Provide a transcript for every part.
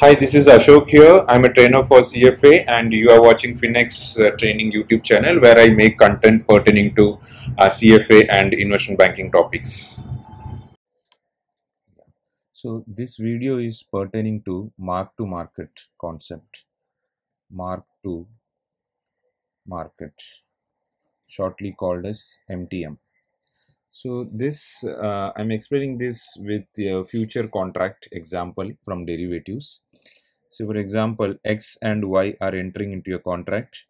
Hi, this is Ashok here. I'm a trainer for CFA, and you are watching Finex uh, Training YouTube channel where I make content pertaining to uh, CFA and investment banking topics. So this video is pertaining to mark to market concept. Mark to market, shortly called as MTM. So this uh, I'm explaining this with a future contract example from derivatives. So for example, X and Y are entering into a contract.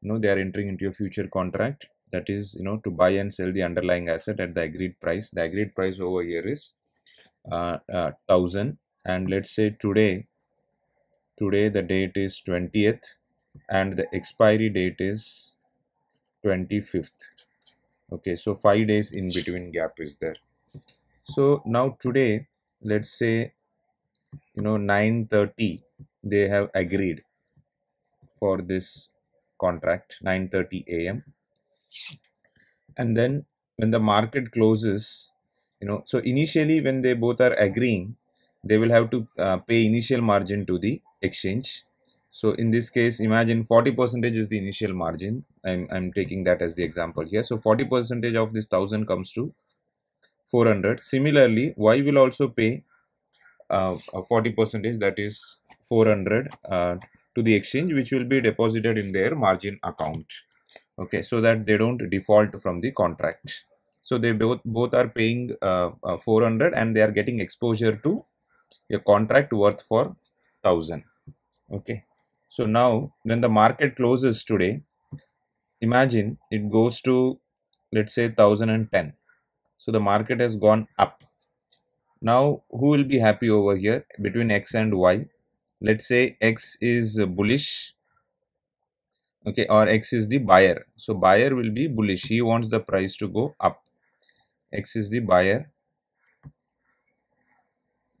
You know they are entering into a future contract that is you know to buy and sell the underlying asset at the agreed price. The agreed price over here is uh, uh, thousand and let's say today today the date is 20th and the expiry date is 25th okay so five days in between gap is there so now today let's say you know 9:30 they have agreed for this contract 9:30 a.m. and then when the market closes you know so initially when they both are agreeing they will have to uh, pay initial margin to the exchange so in this case imagine 40 percentage is the initial margin. I'm, I'm taking that as the example here. So 40 percentage of this thousand comes to 400 similarly y will also pay uh, 40 percentage that is 400 uh, to the exchange which will be deposited in their margin account. Okay so that they don't default from the contract. So they both both are paying uh, uh, 400 and they are getting exposure to a contract worth for 1000 okay so now when the market closes today imagine it goes to let's say 1010 so the market has gone up. Now who will be happy over here between x and y? Let's say x is bullish okay or x is the buyer. So buyer will be bullish. He wants the price to go up. X is the buyer.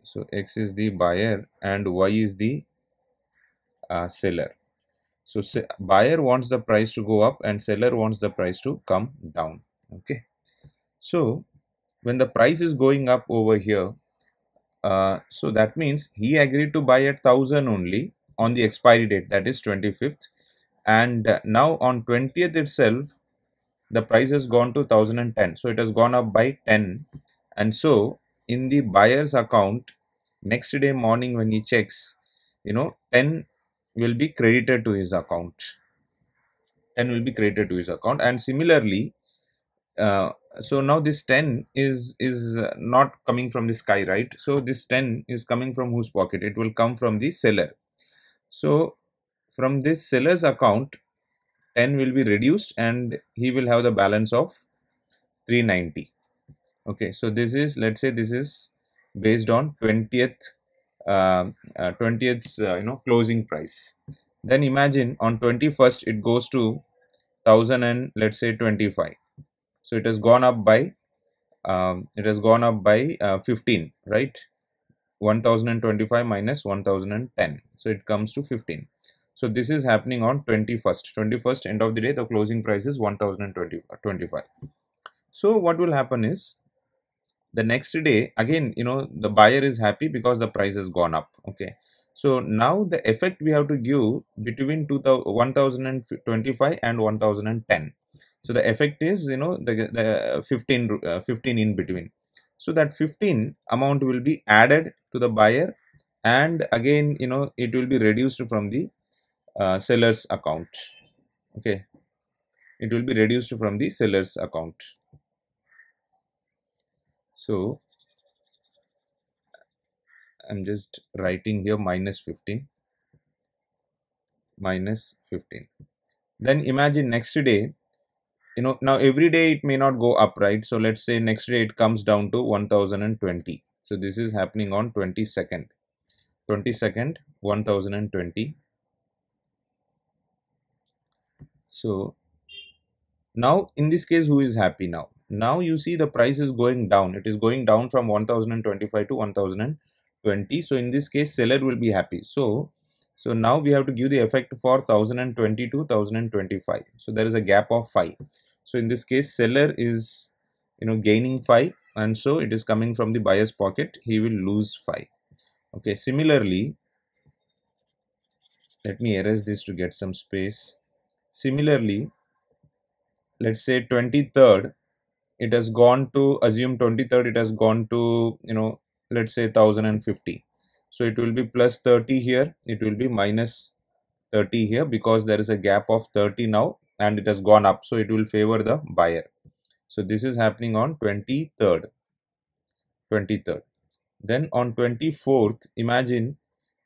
So x is the buyer and y is the uh, seller. So buyer wants the price to go up and seller wants the price to come down. Okay. So when the price is going up over here uh, so that means he agreed to buy at 1000 only on the expiry date that is 25th and now on 20th itself the price has gone to 1010 so it has gone up by 10 and so in the buyer's account next day morning when he checks you know 10 will be credited to his account. 10 will be credited to his account. And similarly uh, so now this 10 is is not coming from the sky right? So this 10 is coming from whose pocket? It will come from the seller. So from this seller's account 10 will be reduced and he will have the balance of 390 okay so this is let's say this is based on 20th uh, uh, 20th uh, you know closing price. Then imagine on 21st it goes to 1000 and let's say 25 so it has gone up by um, it has gone up by uh, 15 right? 1025 minus 1010 so it comes to 15 so this is happening on 21st 21st end of the day the closing price is 1025 so what will happen is the next day again you know the buyer is happy because the price has gone up okay? So now the effect we have to give between 1025 and 1010 so the effect is you know the, the 15 uh, 15 in between. So that 15 amount will be added to the buyer and again you know it will be reduced from the uh, seller's account okay? It will be reduced from the seller's account so I'm just writing here minus 15 minus 15 then imagine next day you know now every day it may not go up right? So let's say next day it comes down to 1020 so this is happening on 22nd 22nd 1020 so now in this case who is happy now now you see the price is going down. It is going down from 1025 to 1020 so in this case seller will be happy. So so now we have to give the effect for 1020 to 1025 so there is a gap of 5 so in this case seller is you know gaining 5 and so it is coming from the buyer's pocket. He will lose 5 okay similarly let me erase this to get some space. Similarly let's say 23rd it has gone to assume 23rd it has gone to you know let's say 1050 so it will be plus 30 here it will be minus 30 here because there is a gap of 30 now and it has gone up. So it will favor the buyer. So this is happening on 23rd 23rd then on 24th imagine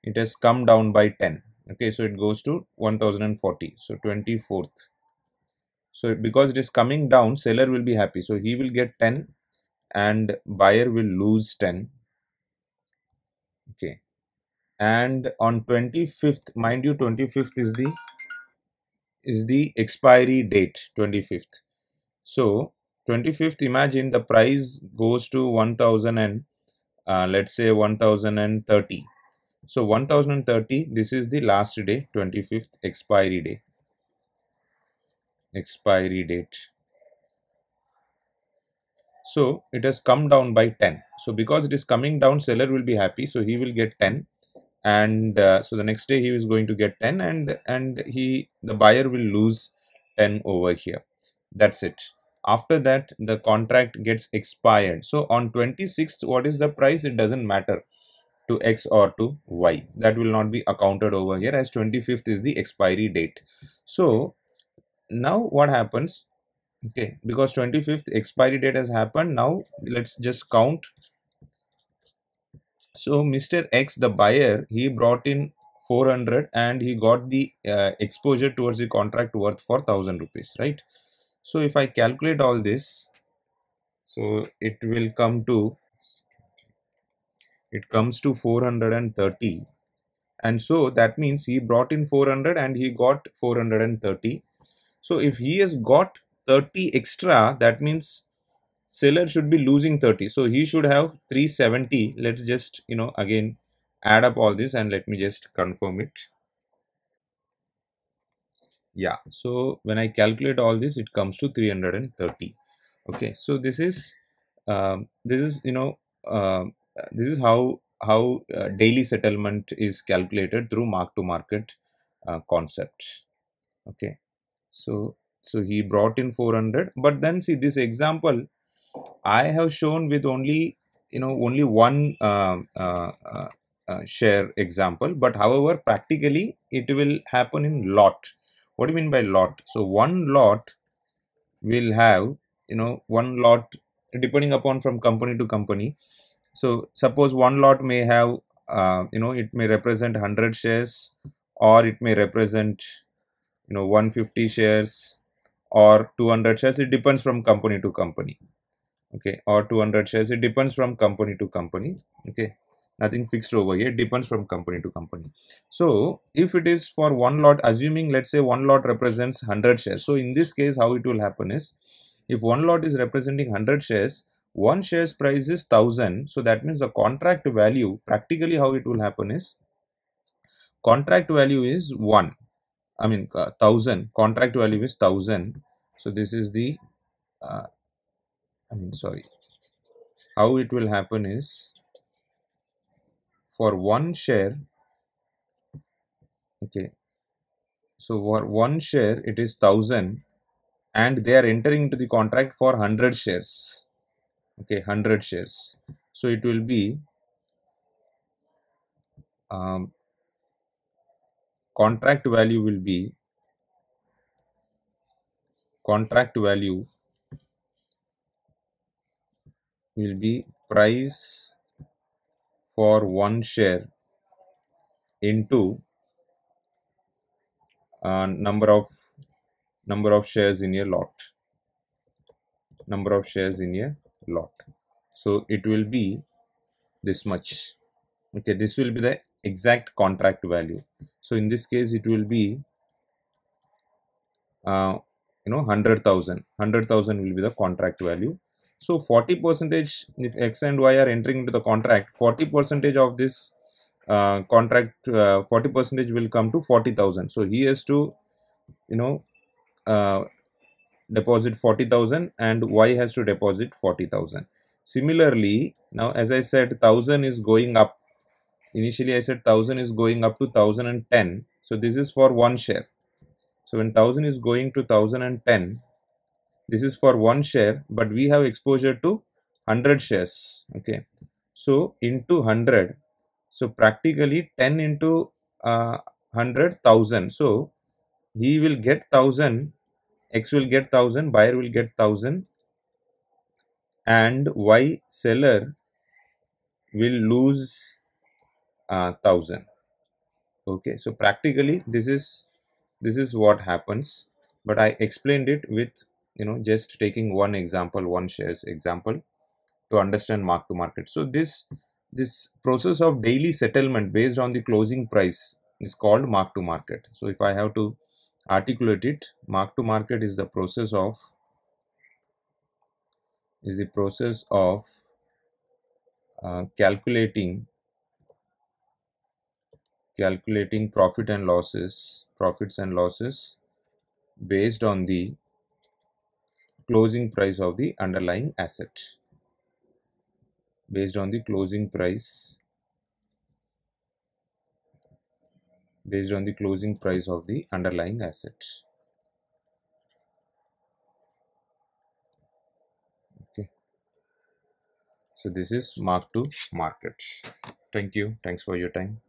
it has come down by 10 okay so it goes to 1040 so 24th so because it is coming down seller will be happy. So he will get 10 and buyer will lose 10 okay. And on 25th mind you 25th is the is the expiry date 25th so 25th imagine the price goes to 1000 and uh, let's say 1030 so 1030 this is the last day 25th expiry day expiry date. So it has come down by 10 so because it is coming down seller will be happy. So he will get 10 and uh, so the next day he is going to get 10 and and he the buyer will lose 10 over here. That's it. After that the contract gets expired. So on 26th what is the price? It doesn't matter to x or to y. That will not be accounted over here as 25th is the expiry date. So now what happens? Okay because 25th expiry date has happened now let's just count. So mr x the buyer he brought in 400 and he got the uh, exposure towards the contract worth for 1000 rupees right? So if i calculate all this so it will come to it comes to 430 and so that means he brought in 400 and he got 430 so if he has got 30 extra that means seller should be losing 30 so he should have 370 let's just you know again add up all this and let me just confirm it. Yeah so when i calculate all this it comes to 330 okay so this is um, this is you know uh, this is how how uh, daily settlement is calculated through mark to market uh, concept okay so so he brought in 400 but then see this example i have shown with only you know only one uh, uh, uh, uh share example. But however practically it will happen in lot. What do you mean by lot? So one lot will have you know one lot depending upon from company to company. So suppose one lot may have uh, you know it may represent 100 shares or it may represent you know 150 shares or 200 shares it depends from company to company okay? Or 200 shares it depends from company to company okay? Nothing fixed over here it depends from company to company. So if it is for one lot assuming let's say one lot represents 100 shares so in this case how it will happen is if one lot is representing 100 shares one shares price is 1000 so that means the contract value practically how it will happen is contract value is 1 i mean uh, 1000 contract value is 1000 so this is the uh, i mean sorry. How it will happen is for one share okay. So for one share it is 1000 and they are entering into the contract for 100 shares okay 100 shares. So it will be um, contract value will be contract value will be price for one share into uh, number of number of shares in a lot. Number of shares in a lot. So it will be this much. Okay this will be the exact contract value so in this case it will be uh, you know 100,000 100,000 will be the contract value so 40 percentage, if X and Y are entering into the contract, 40 percentage of this uh, contract, uh, 40 percentage will come to 40,000. So he has to, you know, uh, deposit 40,000 and Y has to deposit 40,000. Similarly, now as I said, 1000 is going up initially I said 1000 is going up to 1010 so this is for one share. So when 1000 is going to 1010 this is for one share but we have exposure to 100 shares. Okay. So into 100 so practically 10 into uh, 100,000 so he will get 1000 x will get 1000 buyer will get 1000 and y seller will lose uh, 1000 okay so practically this is this is what happens but i explained it with you know just taking one example one shares example to understand mark to market. So this this process of daily settlement based on the closing price is called mark to market. So if i have to articulate it mark to market is the process of is the process of uh, calculating calculating profit and losses profits and losses based on the closing price of the underlying asset. Based on the closing price based on the closing price of the underlying asset. Okay. So this is mark to market. Thank you. Thanks for your time